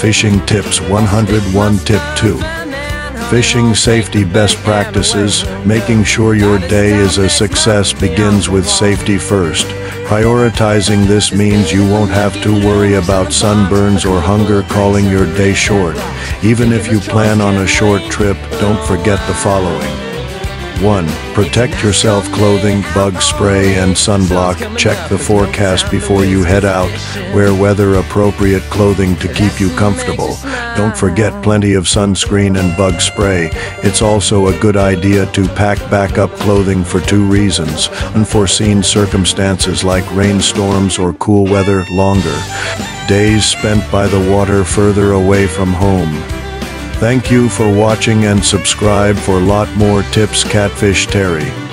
Fishing Tips 101 Tip 2 Fishing safety best practices, making sure your day is a success begins with safety first. Prioritizing this means you won't have to worry about sunburns or hunger calling your day short. Even if you plan on a short trip, don't forget the following. 1. Protect yourself clothing, bug spray, and sunblock. Check the forecast before you head out. Wear weather appropriate clothing to keep you comfortable. Don't forget plenty of sunscreen and bug spray. It's also a good idea to pack backup clothing for two reasons. Unforeseen circumstances like rainstorms or cool weather longer. Days spent by the water further away from home. Thank you for watching and subscribe for lot more tips Catfish Terry.